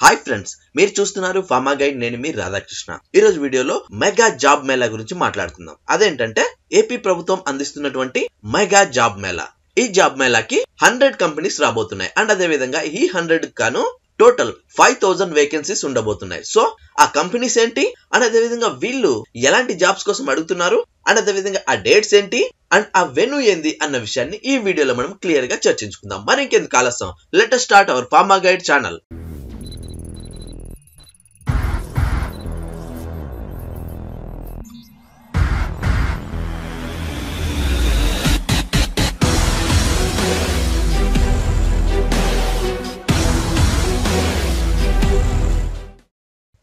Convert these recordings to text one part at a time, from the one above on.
Hi friends మీరు చూస్తున్నారు pharma guide నేను మీ రాధాకృష్ణ. ఈ రోజు వీడియోలో మెగా జాబ్ మేళా గురించి మాట్లాడుకుందాం. అదేంటంటే ఏపీ ప్రభుత్వం అందిస్తున్నటువంటి మెగా జాబ్ మేళా. ఈ జాబ్ మేళాకి హండ్రెడ్ కంపెనీస్ రాబోతున్నాయి. అండ్ అదే విధంగా ఈ హండ్రెడ్ కాను టోటల్ ఫైవ్ థౌసండ్ వేకెన్సీస్ ఉండబోతున్నాయి. సో ఆ కంపెనీస్ ఏంటి? అండ్ అదే విధంగా వీళ్ళు ఎలాంటి జాబ్స్ కోసం అడుగుతున్నారు? అండ్ అదే విధంగా ఆ డేట్స్ ఏంటి? అండ్ ఆ వెను ఏంది? అన్న విషయాన్ని ఈ వీడియోలో మనం క్లియర్గా చర్చించుకుందాం. మరి ఇంకెందుకు ఆలస్యం? Let's start our pharma guide channel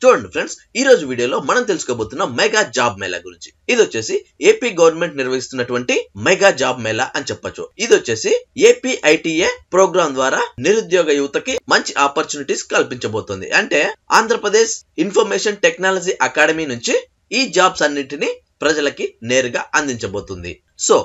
చూడండి ఫ్రెండ్స్ ఈ రోజు వీడియోలో మనం తెలుసుకోబోతున్న మెగా జాబ్ మేళా గురించి. ఇది వచ్చేసి ఏపీ గవర్నమెంట్ నిర్వహిస్తున్నటువంటి మెగా జాబ్ మేళా అని చెప్పొచ్చు. ఇది వచ్చేసి ఏపీ ఐటీఏ ప్రోగ్రామ్ ద్వారా నిరుద్యోగ యువతకి మంచి ఆపర్చునిటీస్ కల్పించబోతుంది. అంటే ఆంధ్రప్రదేశ్ ఇన్ఫర్మేషన్ టెక్నాలజీ అకాడమీ నుంచి ఈ జాబ్స్ అన్నింటినీ ప్రజలకి నేరుగా అందించబోతుంది. సో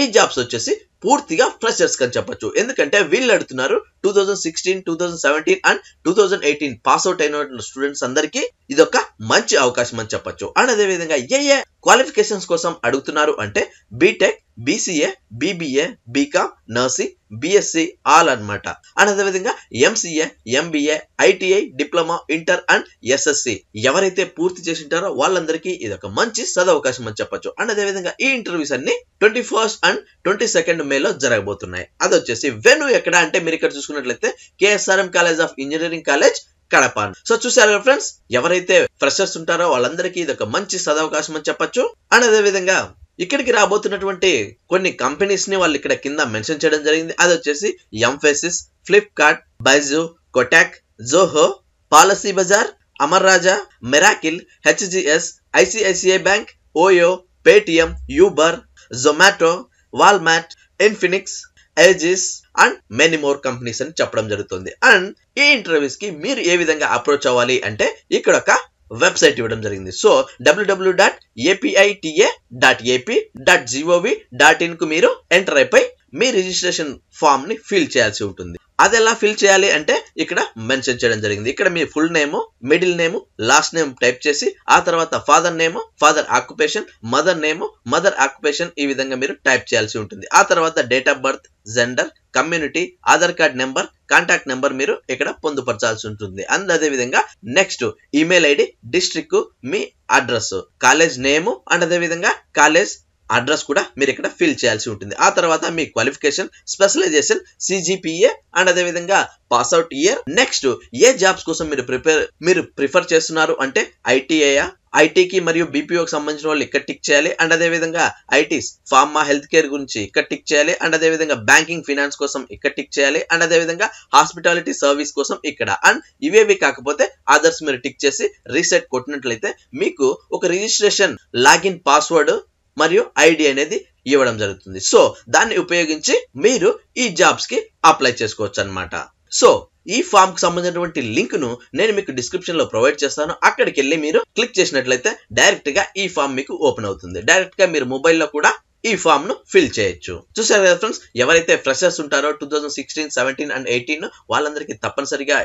ఈ జాబ్స్ వచ్చేసి పూర్తిగా ఫ్రెషర్స్ అని చెప్పొచ్చు. ఎందుకంటే వీళ్ళు అడుగుతున్నారు two thousand sixteen two thousand seventeen and two thousand eighteen pass out అయిన స్టూడెంట్స్ అందరికీ ఇది ఒక మంచి అవకాశం అని చెప్పొచ్చు. అండ్ అదే విధంగా ఏ ఏ క్వాలిఫికేషన్స్ కోసం అడుగుతున్నారు అంటే B Tech BCA BBA B Com nursing BSc all అన్నమాట. అండ్ అదే విధంగా MCA MBA ITI diploma inter and SSC ఎవరైతే పూర్తి చేసి ఉంటారో వాళ్ళందరికీ ఇది ఒక మంచి సదవకాశం అని చెప్పొచ్చు. అండ్ అదే విధంగా ఈ ఇంటర్వ్యూస్ అన్ని twenty first and twenty second మేలో జరగబోతున్నాయి. అది వచ్చేసి వెను ఎక్కడ అంటే మీరు ఇక్కడ చూసుకున్నట్లయితే KSRM college of engineering college Kadapa so చూసారు ఫ్రెండ్స్ ఎవరైతే ఫ్రెషర్స్ ఉంటారో వాళ్ళందరికీ ఇది ఒక మంచి సదవకాశం అని చెప్పొచ్చు. అండ్ అదే విధంగా ఇక్కడికి రాబోతున్నటువంటి కొన్ని కంపెనీస్ని వాళ్ళు ఇక్కడ కింద మెన్షన్ చేయడం జరిగింది. అది వచ్చేసి Mphasis Flipkart Byju Kotak Zoho Policy Bazaar Amar Raja Miracle HGS ICICI bank Oyo Paytm Uber Zomato Walmart Infinix LGs and many more companies అని చెప్పడం జరుగుతుంది. అండ్ ఈ ఇంటర్వ్యూస్కి మీరు ఏ విధంగా అప్రోచ్ అవ్వాలి అంటే ఇక్కడ ఒక వెబ్సైట్ ఇవ్వడం జరిగింది. So W W dot APITA dot AP dot GOV dot ఇన్కు మీరు ఎంటర్ అయిపోయి మీ రిజిస్ట్రేషన్ ఫామ్ని ఫిల్ చేయాల్సి ఉంటుంది. అది ఎలా ఫిల్ చేయాలి అంటే ఇక్కడ మెన్షన్ చేయడం జరిగింది. ఇక్కడ మీ full name middle name last name type చేసి ఆ తర్వాత father name father occupation mother name mother occupation ఈ విధంగా మీరు టైప్ చేయాల్సి ఉంటుంది. ఆ తర్వాత date of birth gender community Aadhaar card number contact number మీరు ఇక్కడ పొందుపరచాల్సి ఉంటుంది. అండ్ అదే విధంగా నెక్స్ట్ ఈమెయిల్ ఐడి డిస్ట్రిక్ట్ మీ అడ్రస్ కాలేజ్ నేమ్ అండ్ అదే విధంగా కాలేజ్ అడ్రస్ కూడా మీరు ఇక్కడ ఫిల్ చేయాల్సి ఉంటుంది. ఆ తర్వాత మీ క్వాలిఫికేషన్ స్పెషలైజేషన్ సిజిపిఏ అండ్ అదేవిధంగా pass out pass out year. Next ఏ జాబ్స్ కోసం మీరు ప్రిపేర్ మీరు ప్రిఫర్ చేస్తున్నారు అంటే ఐటీఐయా ఐటీకి మరియు బీపీఓకి సంబంధించిన వాళ్ళు ఇక్కడ టిక్ చేయాలి. అండ్ అదే విధంగా ఐటీస్ ఫార్మా హెల్త్ కేర్ గురించి ఇక్కడ టిక్ చేయాలి. అండ్ అదే విధంగా బ్యాంకింగ్ ఫినాన్స్ కోసం ఇక్కడ టిక్ చేయాలి. అండ్ అదే విధంగా హాస్పిటాలిటీ సర్వీస్ కోసం ఇక్కడ. అండ్ ఇవేవి కాకపోతే అదర్స్ మీరు టిక్ చేసి రీసెట్ కొట్టినట్లయితే మీకు ఒక రిజిస్ట్రేషన్ లాగిన్ పాస్వర్డ్ మరియు ఐడి అనేది ఇవ్వడం జరుగుతుంది. సో దాన్ని ఉపయోగించి మీరు ఈ జాబ్స్కి అప్లై చేసుకోవచ్చు అనమాట సో ఈ ఫామ్కు సంబంధించినటువంటి లింక్ను నేను మీకు డిస్క్రిప్షన్లో ప్రొవైడ్ చేస్తాను. అక్కడికి వెళ్ళి మీరు క్లిక్ చేసినట్లయితే డైరెక్ట్గా ఈ ఫామ్ మీకు ఓపెన్ అవుతుంది. డైరెక్ట్గా మీరు మొబైల్లో కూడా ఈ ఫామ్ను ఫిల్ చేయొచ్చు. చూసారు కదా ఫ్రెండ్స్ ఎవరైతే ఫ్రెషర్స్ ఉంటారో two thousand sixteen seventeen and eighteen వాళ్ళందరికీ తప్పనిసరిగా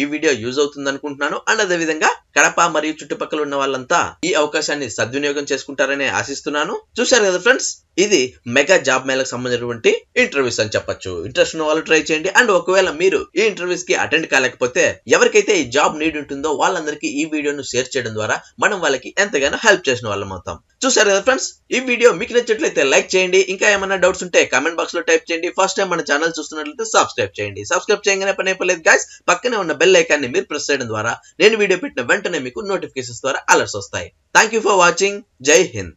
ఈ వీడియో యూజ్ అవుతుంది అనుకుంటున్నాను అండ్ అదే విధంగా కడప మరియు చుట్టుపక్కల ఉన్న వాళ్ళంతా ఈ అవకాశాన్ని సద్వినియోగం చేసుకుంటారని ఆశిస్తున్నాను. చూశారు కదా ఫ్రెండ్స్? ఇది మెగా జాబ్ మేళకు సంబంధించినటువంటి ఇంటర్వ్యూస్ అని చెప్పొచ్చు. ఇంట్రెస్ట్ ఉన్న వాళ్ళు ట్రై చేయండి. అండ్ ఒకవేళ మీరు ఈ ఇంటర్వ్యూస్కి అటెండ్ కాలేకపోతే ఎవరికైతే ఈ జాబ్ నీడ్ ఉంటుందో వాళ్ళందరికీ ఈ వీడియోను షేర్ చేయడం ద్వారా మనం వాళ్ళకి ఎంతగానో హెల్ప్ చేసిన వాళ్ళం అవుతాం. చూసారు కదా ఫ్రెండ్స్ ఈ వీడియో మీకు నచ్చినట్లయితే లైక్ చేయండి. ఇంకా ఏమైనా డౌట్స్ ఉంటే కామెంట్ బాక్స్లో టైప్ చేయండి. ఫస్ట్ టైం మన ఛానల్ చూస్తున్నట్లయితే సబ్స్క్రైబ్ చేయండి. సబ్స్క్రైబ్ చేయగానే పని అయిపోలేదు గైస్ పక్కనే ఉన్న బెల్ ఐకాన్ని మీరు ప్రెస్ చేయడం ద్వారా నేను వీడియో పెట్టిన వెంటనే మీకు నోటిఫికేషన్స్ ద్వారా అలర్ట్స్ వస్తాయి. థ్యాంక్ యూ ఫర్ వాచింగ్ జై హింద్